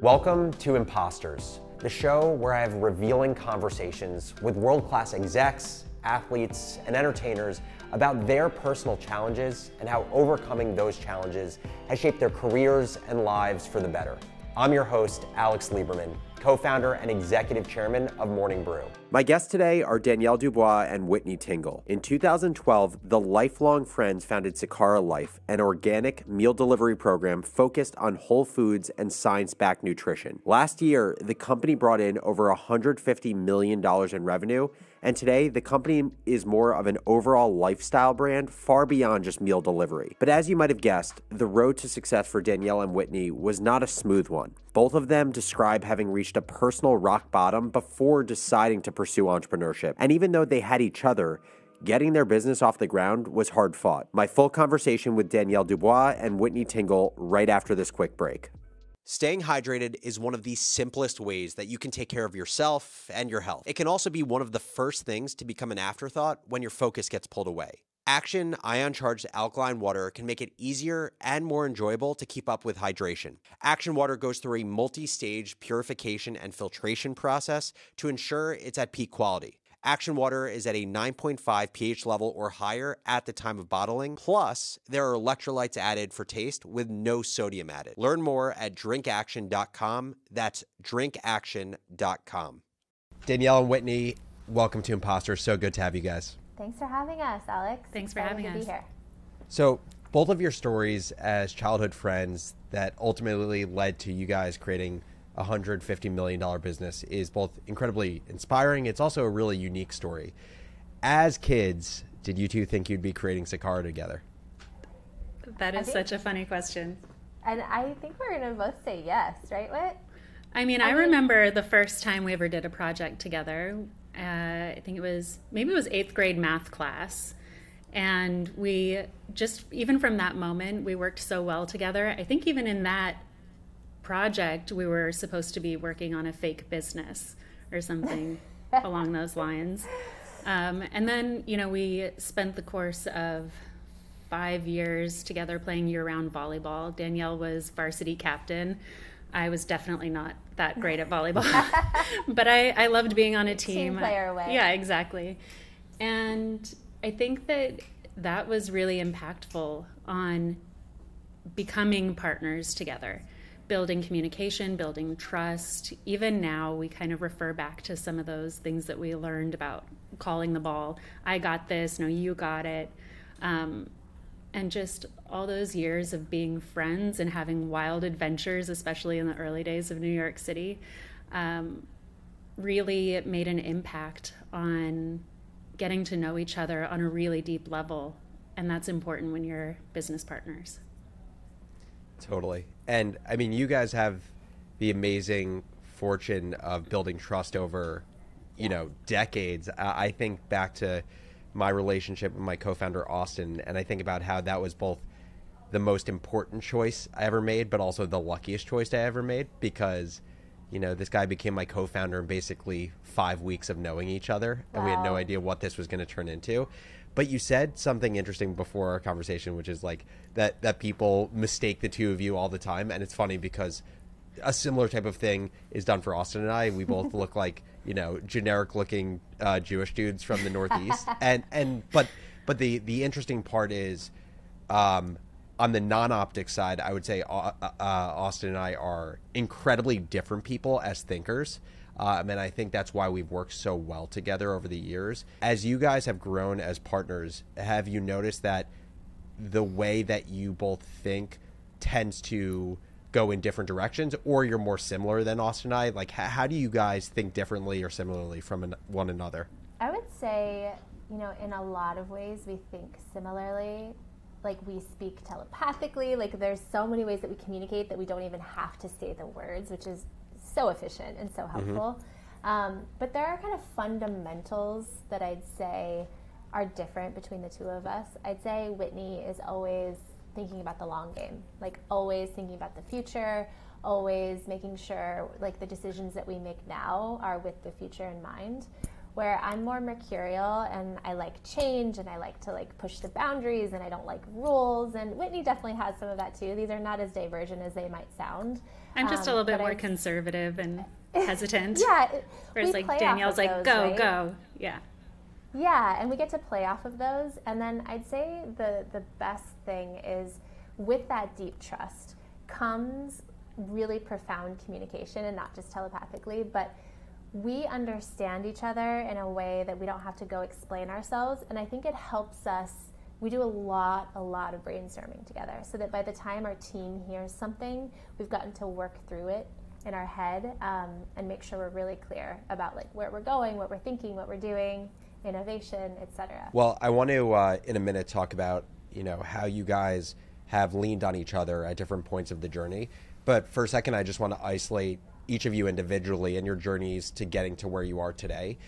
Welcome to Imposters, the show where I have revealing conversations with world class execs, athletes, and entertainers about their personal challenges and how overcoming those challenges has shaped their careers and lives for the better. I'm your host, Alex Lieberman, co founder and executive chairman of Morning Brew. My guests today are Danielle DuBoise and Whitney Tingle. In 2012, the lifelong friends founded Sakara Life, an organic meal delivery program focused on whole foods and science backed nutrition. Last year, the company brought in over $150 million in revenue and today, the company is more of an overall lifestyle brand far beyond just meal delivery. But as you might have guessed, the road to success for Danielle and Whitney was not a smooth one. Both of them describe having reached a personal rock bottom before deciding to pursue entrepreneurship. And even though they had each other, Getting their business off the ground was hard fought. My full conversation with Danielle DuBoise and Whitney Tingle right after this quick break. Staying hydrated is one of the simplest ways that you can take care of yourself and your health. It can also be one of the first things to become an afterthought when your focus gets pulled away. Action ion charged alkaline water can make it easier and more enjoyable to keep up with hydration. Action water goes through a multi stage purification and filtration process to ensure it's at peak quality. Action Water is at a 9.5 pH level or higher at the time of bottling. Plus, there are electrolytes added for taste with no sodium added. Learn more at drinkaction.com. That's drinkaction.com. Danielle and Whitney, welcome to Imposter. So good to have you guys. Thanks for having us, Alex. Thanks for having us. So, both of your stories as childhood friends that ultimately led to you guys creating $150 million business is both incredibly inspiring. It's also a really unique story. As kids, did you two think you'd be creating Sakara together? That is such a funny question. And I think we're going to both say yes, right, Whit? I mean, I, I remember the first time we ever did a project together. Uh, I think it was maybe it was eighth grade math class. And we just, even from that moment, we worked so well together. I think even in that project, we were supposed to be working on a fake business or something along those lines. Um, and then, you know, we spent the course of five years together playing year round volleyball. Danielle was varsity captain. I was definitely not that great at volleyball, but I, I loved being on a team. Team player way. Yeah, exactly. And I think that that was really impactful on becoming partners together building communication, building trust. Even now, we kind of refer back to some of those things that we learned about calling the ball. I got this, no, you got it. Um, and just all those years of being friends and having wild adventures, especially in the early days of New York City, um, really made an impact on getting to know each other on a really deep level. And that's important when you're business partners. Totally. And I mean, you guys have the amazing fortune of building trust over, you know, decades. I think back to my relationship with my co-founder Austin, and I think about how that was both the most important choice I ever made, but also the luckiest choice I ever made because, you know, this guy became my co-founder in basically five weeks of knowing each other, and we had no idea what this was going to turn into. But you said something interesting before our conversation, which is like that that people mistake the two of you all the time, and it's funny because a similar type of thing is done for Austin and I. We both look like you know generic looking uh, Jewish dudes from the Northeast, and and but but the the interesting part is. Um, on the non-optic side, I would say uh, uh, Austin and I are incredibly different people as thinkers. Um, and I think that's why we've worked so well together over the years. As you guys have grown as partners, have you noticed that the way that you both think tends to go in different directions, or you're more similar than Austin and I? Like, how, how do you guys think differently or similarly from an, one another? I would say, you know, in a lot of ways, we think similarly. Like, we speak telepathically. Like, there's so many ways that we communicate that we don't even have to say the words, which is so efficient and so mm-hmm. helpful. Mm-hmm. Um, but there are kind of fundamentals that I'd say are different between the two of us. I'd say Whitney is always thinking about the long game, like always thinking about the future, always making sure like the decisions that we make now are with the future in mind. Where I'm more mercurial and I like change and I like to like push the boundaries and I don't like rules. And Whitney definitely has some of that too. These are not as divergent as they might sound. I'm just um, a little bit more I, conservative and hesitant. yeah. Whereas like Danielle's like, those, go, right? go. Yeah. Yeah, and we get to play off of those. And then I'd say the the best thing is with that deep trust comes really profound communication and not just telepathically, but we understand each other in a way that we don't have to go explain ourselves. And I think it helps us. We do a lot, a lot of brainstorming together so that by the time our team hears something, we've gotten to work through it in our head um, and make sure we're really clear about like where we're going, what we're thinking, what we're doing, innovation, etc. Well, I want to uh, in a minute talk about you know how you guys have leaned on each other at different points of the journey. But for a second, I just want to isolate each of you individually and your journeys to getting to where you are today.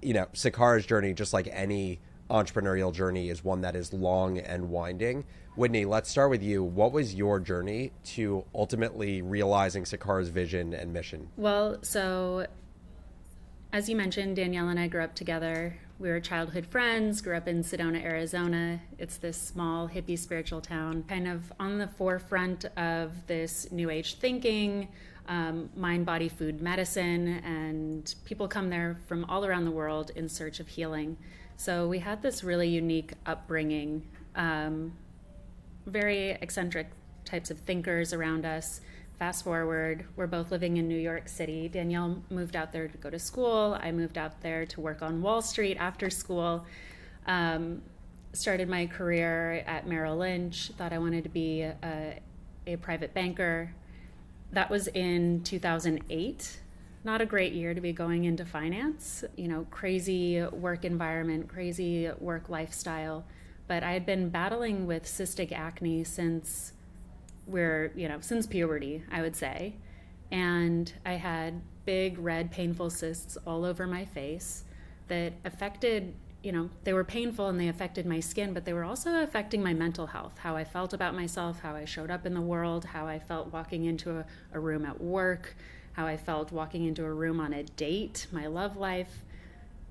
You know, Sakara's journey, just like any entrepreneurial journey, is one that is long and winding. Whitney, let's start with you. What was your journey to ultimately realizing Sakara's vision and mission? Well, so as you mentioned, Danielle and I grew up together. We were childhood friends, grew up in Sedona, Arizona. It's this small, hippie, spiritual town, kind of on the forefront of this new age thinking, um, mind, body, food, medicine, and people come there from all around the world in search of healing. So we had this really unique upbringing, um, very eccentric types of thinkers around us. Fast forward, we're both living in New York City. Danielle moved out there to go to school. I moved out there to work on Wall Street after school. Um, started my career at Merrill Lynch, thought I wanted to be a, a private banker. That was in 2008 not a great year to be going into finance. You know, crazy work environment, crazy work lifestyle. But I had been battling with cystic acne since we're, you know, since puberty, I would say. And I had big red painful cysts all over my face that affected, you know, they were painful and they affected my skin, but they were also affecting my mental health, how I felt about myself, how I showed up in the world, how I felt walking into a, a room at work, how I felt walking into a room on a date, my love life,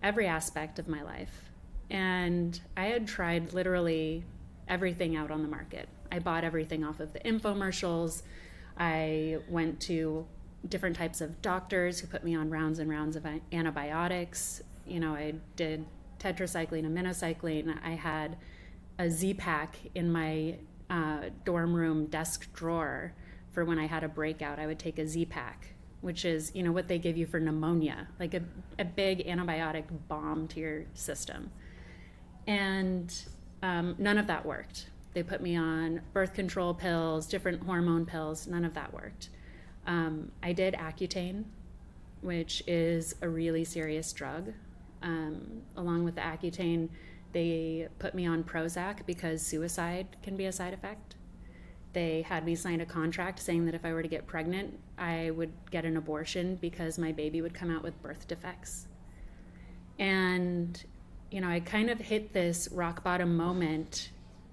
every aspect of my life. And I had tried literally everything out on the market. I bought everything off of the infomercials. I went to different types of doctors who put me on rounds and rounds of antibiotics. You know, I did tetracycline aminocycline. I had a Z pack in my uh, dorm room desk drawer for when I had a breakout. I would take a Z pack, which is you know what they give you for pneumonia, like a, a big antibiotic bomb to your system. And um, none of that worked. They put me on birth control pills, different hormone pills. None of that worked. Um, I did Accutane, which is a really serious drug. Um, along with the Accutane, they put me on Prozac because suicide can be a side effect. They had me sign a contract saying that if I were to get pregnant, I would get an abortion because my baby would come out with birth defects. And, you know, I kind of hit this rock bottom moment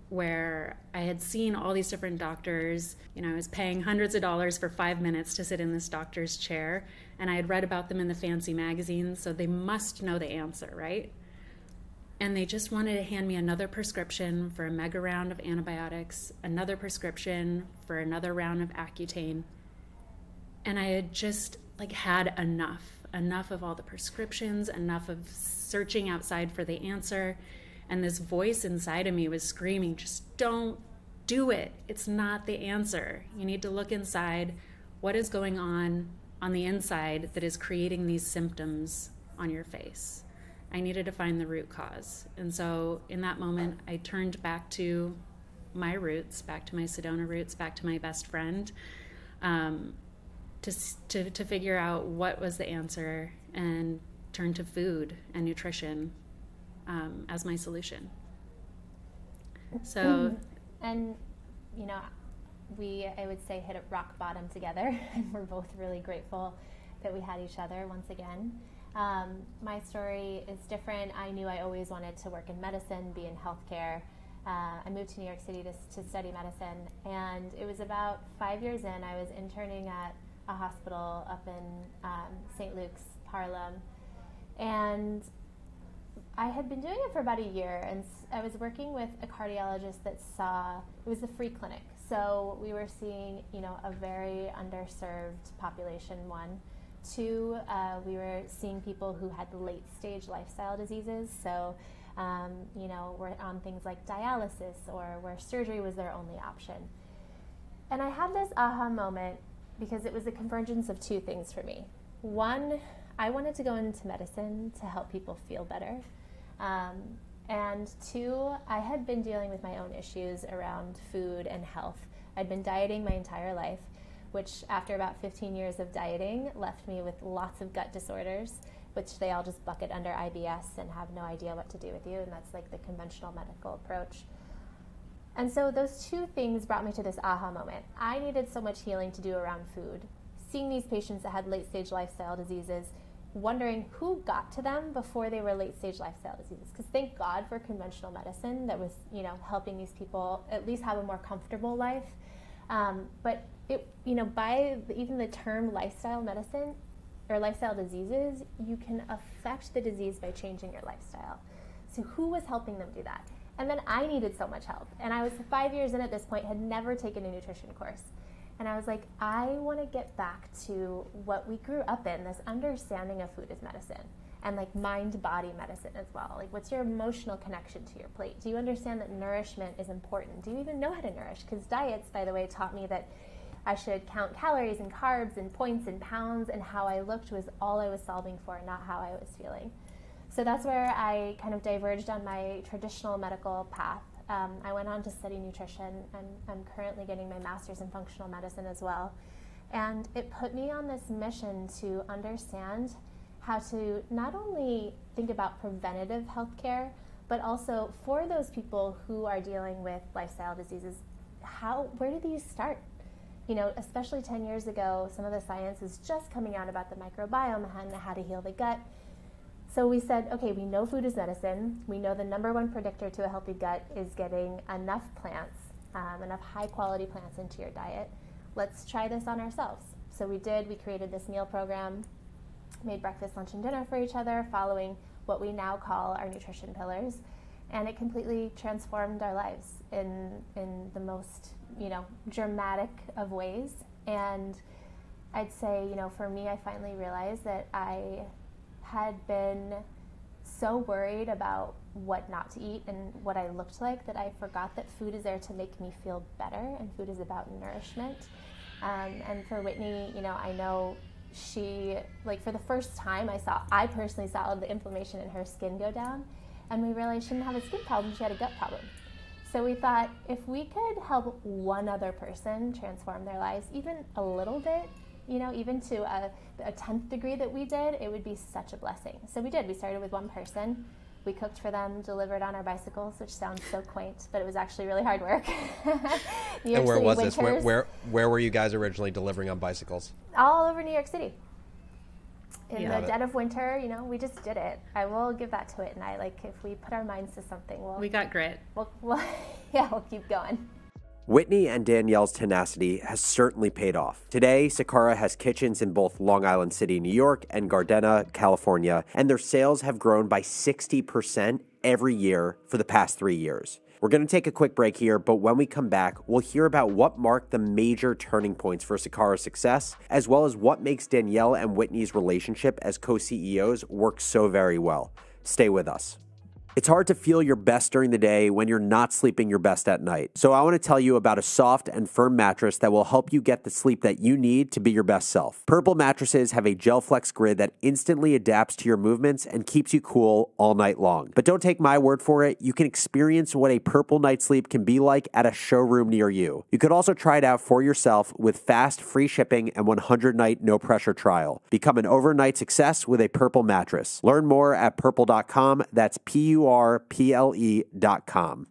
where I had seen all these different doctors. You know, I was paying hundreds of dollars for five minutes to sit in this doctor's chair, and I had read about them in the fancy magazines, so they must know the answer, right? And they just wanted to hand me another prescription for a mega round of antibiotics, another prescription for another round of Accutane. And I had just like had enough, enough of all the prescriptions, enough of searching outside for the answer and this voice inside of me was screaming, just don't do it. It's not the answer. You need to look inside. What is going on on the inside that is creating these symptoms on your face? I needed to find the root cause. And so in that moment, I turned back to my roots, back to my Sedona roots, back to my best friend, um, to, to, to figure out what was the answer and turn to food and nutrition um, as my solution. So, and you know, we I would say hit a rock bottom together, and we're both really grateful that we had each other once again. Um, my story is different. I knew I always wanted to work in medicine, be in healthcare. Uh, I moved to New York City to, to study medicine, and it was about five years in. I was interning at a hospital up in um, St. Luke's, Harlem, And I had been doing it for about a year, and I was working with a cardiologist that saw it was a free clinic. So we were seeing, you know, a very underserved population. One, two, uh, we were seeing people who had late stage lifestyle diseases. So, um, you know, were on things like dialysis or where surgery was their only option. And I had this aha moment because it was a convergence of two things for me. One, I wanted to go into medicine to help people feel better. Um, and two, I had been dealing with my own issues around food and health. I'd been dieting my entire life, which, after about 15 years of dieting, left me with lots of gut disorders, which they all just bucket under IBS and have no idea what to do with you. And that's like the conventional medical approach. And so those two things brought me to this aha moment. I needed so much healing to do around food. Seeing these patients that had late stage lifestyle diseases, wondering who got to them before they were late stage lifestyle diseases. Because thank God for conventional medicine that was, you know, helping these people at least have a more comfortable life. Um, but it, you know, by even the term lifestyle medicine or lifestyle diseases, you can affect the disease by changing your lifestyle. So who was helping them do that? And then I needed so much help. And I was five years in at this point, had never taken a nutrition course. And I was like, I want to get back to what we grew up in this understanding of food as medicine and like mind body medicine as well. Like, what's your emotional connection to your plate? Do you understand that nourishment is important? Do you even know how to nourish? Because diets, by the way, taught me that I should count calories and carbs and points and pounds, and how I looked was all I was solving for, not how I was feeling. So that's where I kind of diverged on my traditional medical path. Um, I went on to study nutrition, and I'm currently getting my master's in functional medicine as well. And it put me on this mission to understand how to not only think about preventative health care, but also for those people who are dealing with lifestyle diseases, how where do these start? You know, especially 10 years ago, some of the science is just coming out about the microbiome and how to heal the gut. So we said, okay, we know food is medicine. We know the number one predictor to a healthy gut is getting enough plants, um, enough high quality plants into your diet. Let's try this on ourselves. So we did. We created this meal program, made breakfast, lunch, and dinner for each other, following what we now call our nutrition pillars, and it completely transformed our lives in in the most you know dramatic of ways. And I'd say, you know, for me, I finally realized that I had been so worried about what not to eat and what I looked like that I forgot that food is there to make me feel better and food is about nourishment. Um, and for Whitney, you know, I know she, like, for the first time, I saw, I personally saw the inflammation in her skin go down. And we realized she didn't have a skin problem, she had a gut problem. So we thought if we could help one other person transform their lives, even a little bit, you know, even to a, a 10th degree that we did, it would be such a blessing. So we did. We started with one person. We cooked for them, delivered on our bicycles, which sounds so quaint, but it was actually really hard work. and where City was winters, this? Where, where, where were you guys originally delivering on bicycles? All over New York City. In yeah. the dead of winter, you know, we just did it. I will give that to it, and I. Like, if we put our minds to something, we'll. We got grit. We'll, we'll yeah, we'll keep going. Whitney and Danielle's tenacity has certainly paid off. Today, Sakara has kitchens in both Long Island City, New York, and Gardena, California, and their sales have grown by 60% every year for the past three years. We're going to take a quick break here, but when we come back, we'll hear about what marked the major turning points for Sakara's success, as well as what makes Danielle and Whitney's relationship as co CEOs work so very well. Stay with us. It's hard to feel your best during the day when you're not sleeping your best at night. So, I want to tell you about a soft and firm mattress that will help you get the sleep that you need to be your best self. Purple mattresses have a gel flex grid that instantly adapts to your movements and keeps you cool all night long. But don't take my word for it, you can experience what a purple night's sleep can be like at a showroom near you. You could also try it out for yourself with fast, free shipping and 100 night no pressure trial. Become an overnight success with a purple mattress. Learn more at purple.com. That's P U urple.com.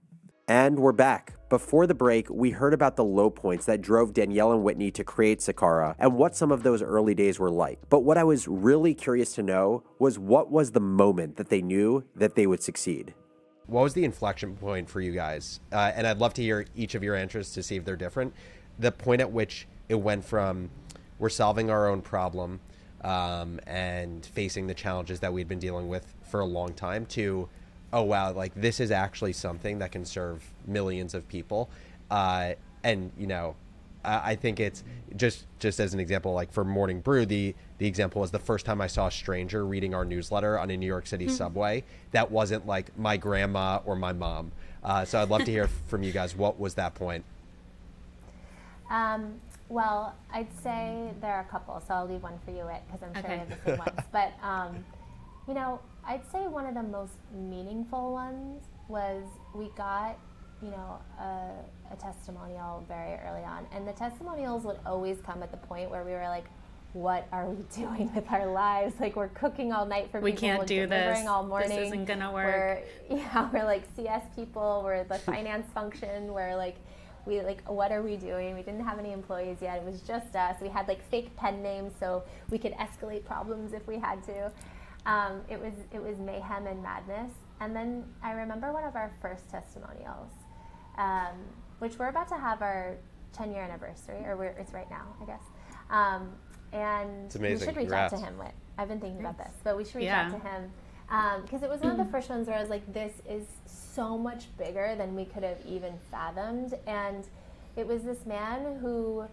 And we're back. Before the break, we heard about the low points that drove Danielle and Whitney to create Sakara and what some of those early days were like. But what I was really curious to know was what was the moment that they knew that they would succeed? What was the inflection point for you guys? Uh, and I'd love to hear each of your answers to see if they're different. The point at which it went from we're solving our own problem, um, and facing the challenges that we'd been dealing with for a long time to, oh wow, like this is actually something that can serve millions of people. Uh, and you know, I, I think it's just just as an example, like for Morning Brew, the the example was the first time I saw a stranger reading our newsletter on a New York City mm-hmm. subway. That wasn't like my grandma or my mom. Uh, so I'd love to hear from you guys. What was that point? Um, well, I'd say there are a couple, so I'll leave one for you, it, because I'm sure okay. you have the same ones. But um, you know, I'd say one of the most meaningful ones was we got, you know, a, a testimonial very early on, and the testimonials would always come at the point where we were like, what are we doing with our lives? Like we're cooking all night for we people. We can't do this. All morning. This isn't gonna work. We're, yeah, we're like CS people. We're the finance function. We're like we like what are we doing we didn't have any employees yet it was just us we had like fake pen names so we could escalate problems if we had to um, it was it was mayhem and madness and then i remember one of our first testimonials um, which we're about to have our 10 year anniversary or it's right now i guess um, and we should reach Congrats. out to him i've been thinking about this but we should reach yeah. out to him because um, it was one of the first ones where I was like, this is so much bigger than we could have even fathomed. And it was this man who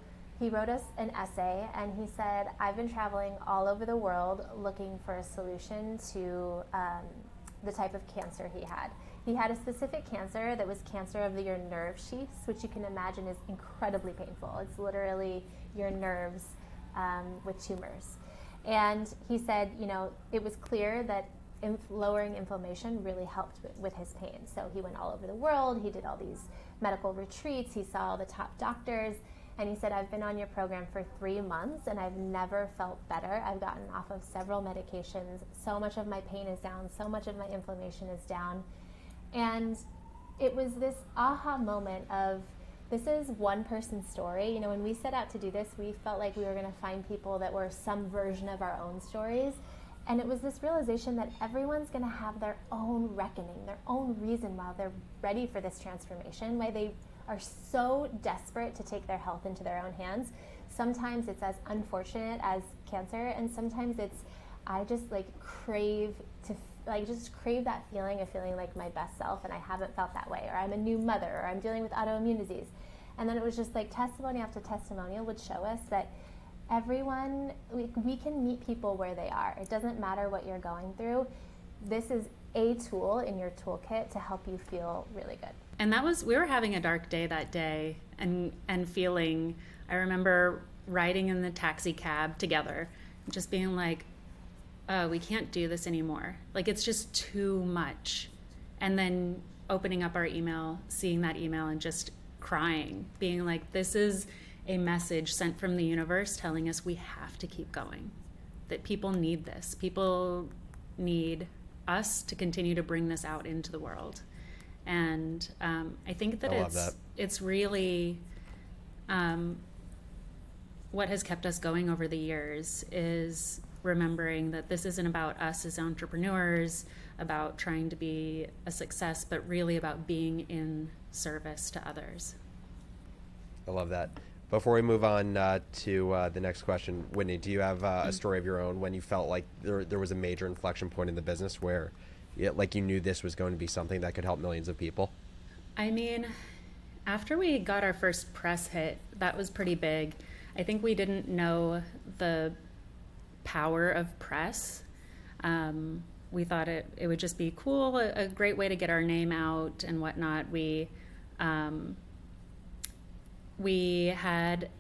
he wrote us an essay and he said, I've been traveling all over the world looking for a solution to um, the type of cancer he had. He had a specific cancer that was cancer of the, your nerve sheaths, which you can imagine is incredibly painful. It's literally your nerves um, with tumors. And he said, you know, it was clear that inf- lowering inflammation really helped with, his pain. So he went all over the world. He did all these medical retreats. He saw all the top doctors. And he said, I've been on your program for three months and I've never felt better. I've gotten off of several medications. So much of my pain is down. So much of my inflammation is down. And it was this aha moment of this is one person's story. You know, when we set out to do this, we felt like we were going to find people that were some version of our own stories. And it was this realization that everyone's going to have their own reckoning, their own reason why they're ready for this transformation, why they are so desperate to take their health into their own hands. Sometimes it's as unfortunate as cancer, and sometimes it's I just like crave to like just crave that feeling of feeling like my best self, and I haven't felt that way, or I'm a new mother, or I'm dealing with autoimmune disease. And then it was just like testimony after testimonial would show us that everyone, we, we can meet people where they are. It doesn't matter what you're going through. This is a tool in your toolkit to help you feel really good. And that was, we were having a dark day that day and, and feeling, I remember riding in the taxi cab together, just being like, oh, we can't do this anymore. Like, it's just too much. And then opening up our email, seeing that email, and just crying, being like, this is a message sent from the universe telling us we have to keep going, that people need this. People need us to continue to bring this out into the world. And um, I think that I it's that. it's really um, what has kept us going over the years is remembering that this isn't about us as entrepreneurs, about trying to be a success, but really about being in service to others. I love that. Before we move on uh, to uh, the next question, Whitney, do you have uh, a mm-hmm. story of your own when you felt like there, there was a major inflection point in the business where, like, you knew this was going to be something that could help millions of people? I mean, after we got our first press hit, that was pretty big. I think we didn't know the power of press. Um, we thought it, it would just be cool, a, a, great way to get our name out and whatnot. We um, we had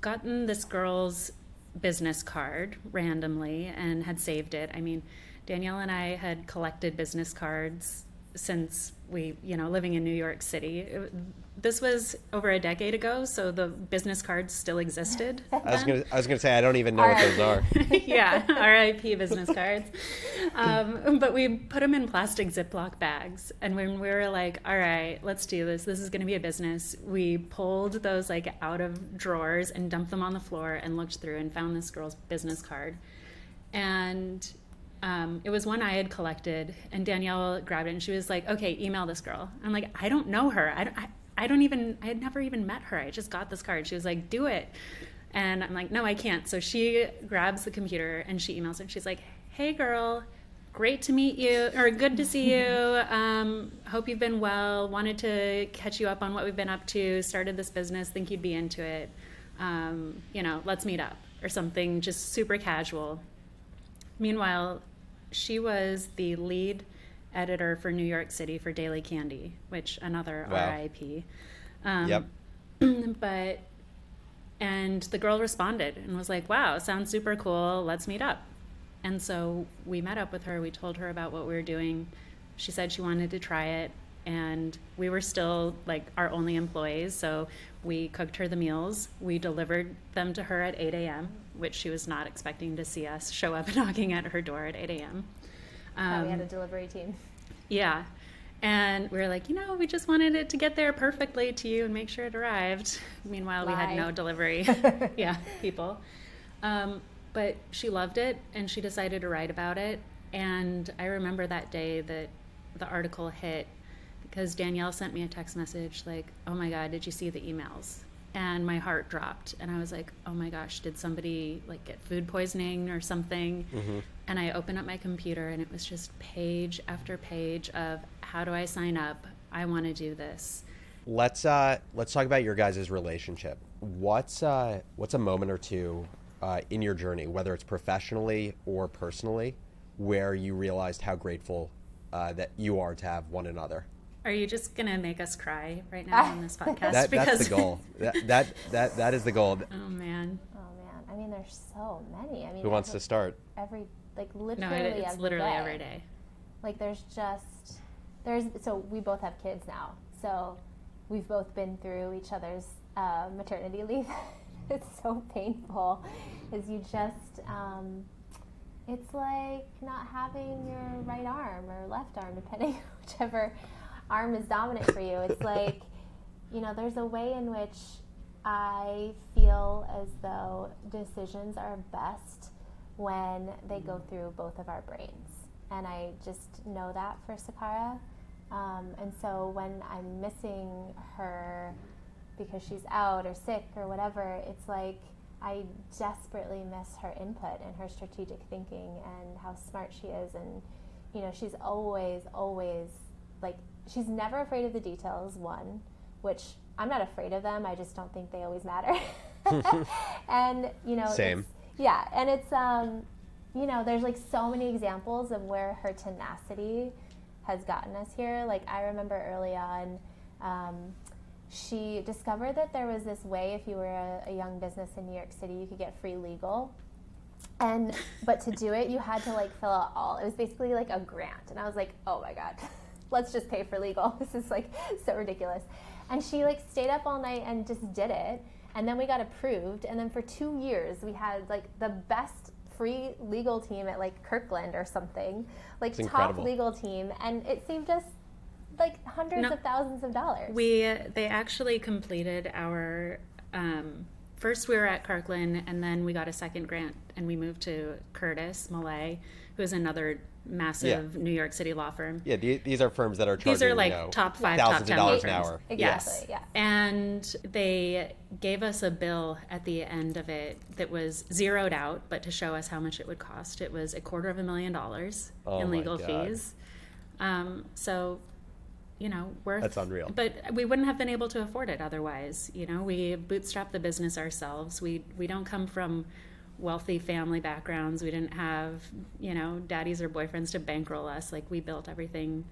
gotten this girl's business card randomly and had saved it. I mean, Danielle and I had collected business cards since we, you know, living in New York City. It, this was over a decade ago, so the business cards still existed. I was gonna, I was gonna say I don't even know what those are. yeah, R.I.P. business cards. Um, but we put them in plastic Ziploc bags, and when we were like, "All right, let's do this. This is gonna be a business," we pulled those like out of drawers and dumped them on the floor and looked through and found this girl's business card, and um, it was one I had collected, and Danielle grabbed it and she was like, "Okay, email this girl." I'm like, "I don't know her. I don't, I, I don't even. I had never even met her. I just got this card." She was like, "Do it," And I'm like, no, I can't. So she grabs the computer and she emails her. She's like, hey, girl, great to meet you, or good to see you. Um, hope you've been well. Wanted to catch you up on what we've been up to. Started this business, think you'd be into it. Um, you know, let's meet up or something just super casual. Meanwhile, she was the lead editor for New York City for Daily Candy, which another Wow. RIP. Um, Yep. but and the girl responded and was like, "Wow, sounds super cool. Let's meet up." And so we met up with her. We told her about what we were doing. She said she wanted to try it, and we were still like our only employees. So we cooked her the meals. We delivered them to her at 8 a.m., which she was not expecting to see us show up knocking at her door at 8 a.m. Oh, we Um, had a delivery team. yeah. And we were like, you know, we just wanted it to get there perfectly to you and make sure it arrived. Meanwhile, we had no delivery, yeah, people. Um, but she loved it and she decided to write about it. And I remember that day that the article hit because Danielle sent me a text message like, oh my God, did you see the emails? And my heart dropped. And I was like, oh my gosh, did somebody like get food poisoning or something? And I opened up my computer and it was just page after page of how do I sign up? I want to do this. Let's uh, let's talk about your guys' relationship. What's uh, what's a moment or two uh, in your journey, whether it's professionally or personally, where you realized how grateful uh, that you are to have one another? Are you just going to make us cry right now on this podcast? That, that's the goal. That, that that that is the goal. Oh man. Oh man, I mean, there's so many. I mean, Who wants to start? every like No, literally it, it's every literally day. every day. Like there's just there's so we both have kids now, so we've both been through each other's uh, maternity leave. it's so painful, is you just um, it's like not having your right arm or left arm, depending whichever arm is dominant for you. It's like you know, there's a way in which I feel as though decisions are best when they go through both of our brains. And I just know that for Sakara. Um, and so when I'm missing her because she's out or sick or whatever, it's like I desperately miss her input and her strategic thinking and how smart she is. And, you know, she's always, always like, she's never afraid of the details, one, which I'm not afraid of them. I just don't think they always matter. and, you know, Same. yeah. And it's, um, you know, there's like so many examples of where her tenacity has gotten us here. Like I remember early on, um, she discovered that there was this way if you were a, a young business in New York City, you could get free legal. And but to do it, you had to like fill out all. It was basically like a grant, and I was like, oh my god, let's just pay for legal. This is like so ridiculous. And she like stayed up all night and just did it. And then we got approved. And then for two years, we had like the best free legal team at like Kirkland or something, like It's top incredible. legal team, and it saved us like hundreds No. of thousands of dollars. We they actually completed our um, first we were at Kirkland and then we got a second grant and we moved to Curtis Mallet, who is another massive New York City law firm. Yeah, the, these are firms that are charging These are like you know, top five, thousands top ten of dollars an hour. Exactly. Yes. Yeah. And they gave us a bill at the end of it that was zeroed out, but to show us how much it would cost, it was a quarter of a million dollars Oh in my legal God. fees. Um, so, you know, worth That's unreal. But we wouldn't have been able to afford it otherwise. You know, we bootstrapped the business ourselves. We we don't come from wealthy family backgrounds. We didn't have you know daddies or boyfriends to bankroll us. Like we built everything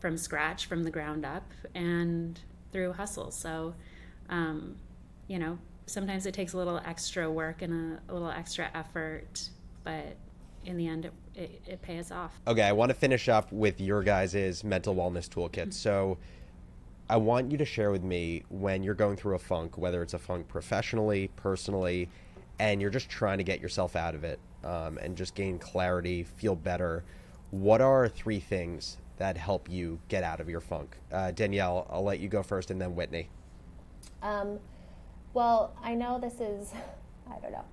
from scratch, from the ground up, and through hustle. So, um, you know, sometimes it takes a little extra work and a, a little extra effort, but in the end, it, it, it pays off. Okay, I want to finish up with your guys' mental wellness toolkit. So, I want you to share with me when you're going through a funk, whether it's a funk professionally, personally, and you're just trying to get yourself out of it um, and just gain clarity, feel better. What are three things that help you get out of your funk? Uh, Danielle, I'll let you go first, and then Whitney. Um, well, I know this is, I don't know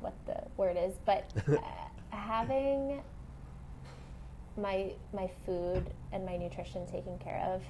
what the word is, but uh, having my my food and my nutrition taken care of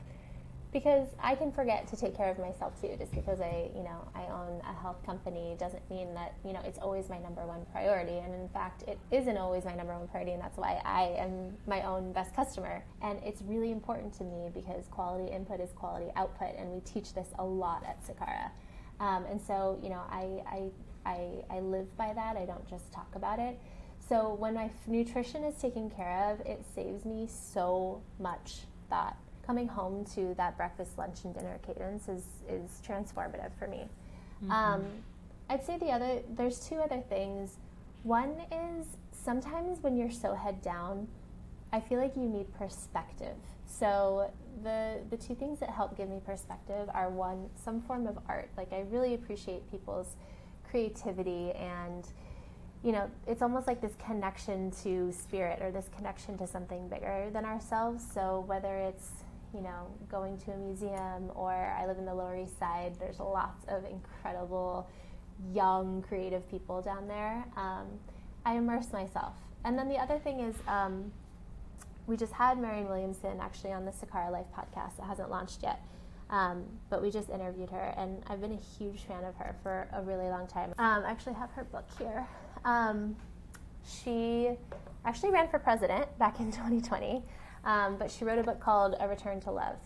because I can forget to take care of myself too. Just because I, you know, I own a health company doesn't mean that you know it's always my number one priority. And in fact, it isn't always my number one priority, and that's why I am my own best customer. And it's really important to me because quality input is quality output, and we teach this a lot at Sakara. Um, and so, you know, I, I, I, I live by that. I don't just talk about it. So when my nutrition is taken care of, it saves me so much thought coming home to that breakfast, lunch, and dinner cadence is, is transformative for me. Mm-hmm. Um, I'd say the other, there's two other things. One is sometimes when you're so head down, I feel like you need perspective. So the the two things that help give me perspective are one, some form of art. Like I really appreciate people's creativity and you know, it's almost like this connection to spirit or this connection to something bigger than ourselves. So whether it's you know, going to a museum or I live in the Lower East Side. There's lots of incredible young creative people down there. Um, I immerse myself. And then the other thing is, um, we just had Marianne Williamson actually on the Sakara Life podcast. It hasn't launched yet, um, but we just interviewed her, and I've been a huge fan of her for a really long time. Um, I actually have her book here. Um, she actually ran for president back in 2020. Um, but she wrote a book called A Return to Love.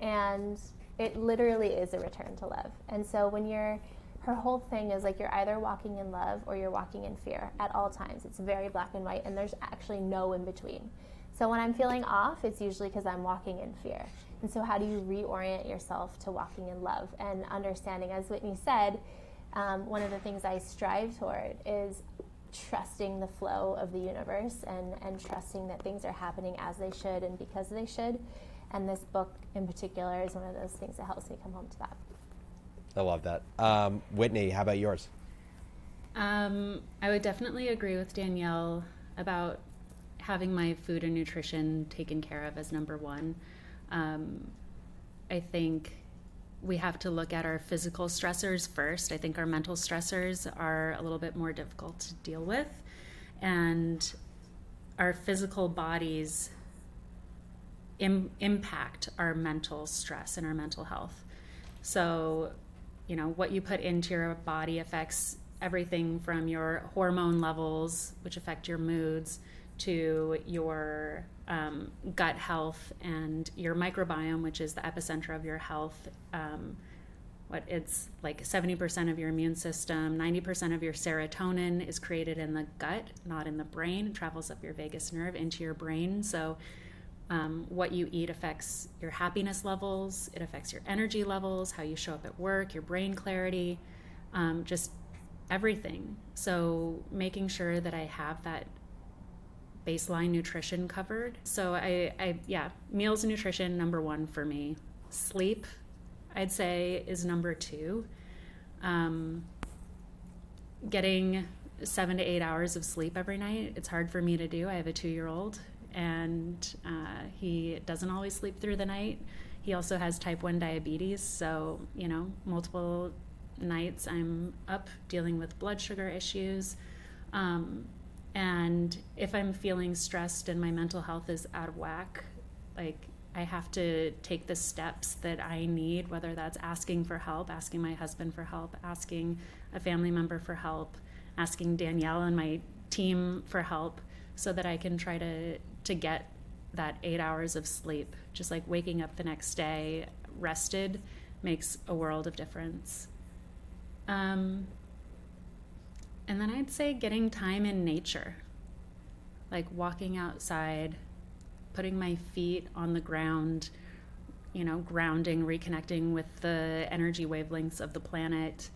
And it literally is a return to love. And so when you're, her whole thing is like you're either walking in love or you're walking in fear at all times. It's very black and white, and there's actually no in between. So when I'm feeling off, it's usually because I'm walking in fear. And so, how do you reorient yourself to walking in love and understanding? As Whitney said, um, one of the things I strive toward is trusting the flow of the universe and, and trusting that things are happening as they should and because they should. And this book in particular is one of those things that helps me come home to that. I love that. Um, Whitney, how about yours? Um, I would definitely agree with Danielle about having my food and nutrition taken care of as number one. Um, I think we have to look at our physical stressors first. I think our mental stressors are a little bit more difficult to deal with. And our physical bodies Im- impact our mental stress and our mental health. So, you know, what you put into your body affects everything from your hormone levels, which affect your moods, to your um, gut health and your microbiome, which is the epicenter of your health. Um, what it's like 70% of your immune system, 90% of your serotonin is created in the gut, not in the brain. It travels up your vagus nerve into your brain. So, um, what you eat affects your happiness levels, it affects your energy levels, how you show up at work, your brain clarity, um, just everything. So, making sure that I have that baseline nutrition covered. So I, I yeah, meals and nutrition number one for me. Sleep, I'd say, is number two. Um, getting seven to eight hours of sleep every night. It's hard for me to do. I have a two year old, and uh, he doesn't always sleep through the night. He also has type 1 diabetes, so, you know, multiple nights I'm up dealing with blood sugar issues. Um, and if I'm feeling stressed and my mental health is out of whack, like I have to take the steps that I need, whether that's asking for help, asking my husband for help, asking a family member for help, asking Danielle and my team for help so that I can try to to get that 8 hours of sleep. Just like waking up the next day rested makes a world of difference. Um, and then I'd say getting time in nature, like walking outside, putting my feet on the ground, you know, grounding, reconnecting with the energy wavelengths of the planet.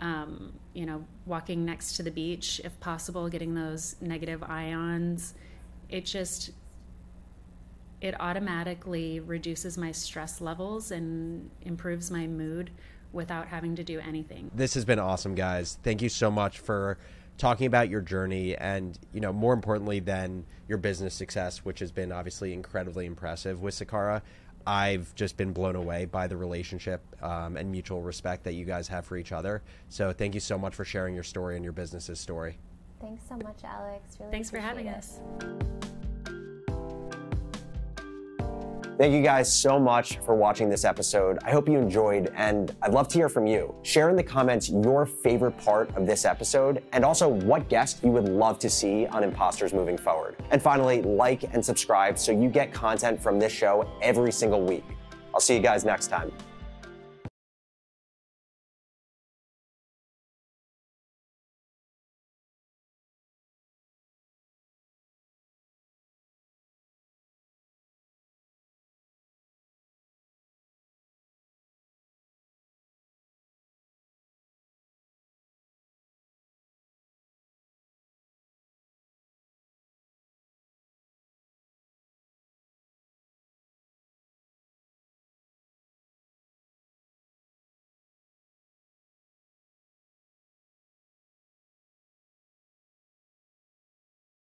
Um, you know, walking next to the beach if possible, getting those negative ions. It just it automatically reduces my stress levels and improves my mood without having to do anything. This has been awesome, guys. Thank you so much for talking about your journey and, you know, more importantly than your business success, which has been obviously incredibly impressive with Sakara. I've just been blown away by the relationship um, and mutual respect that you guys have for each other. So thank you so much for sharing your story and your business's story. Thanks so much, Alex. Really Thanks for having it. us. Thank you guys so much for watching this episode. I hope you enjoyed, and I'd love to hear from you. Share in the comments your favorite part of this episode, and also what guest you would love to see on Imposters moving forward. And finally, like and subscribe so you get content from this show every single week. I'll see you guys next time.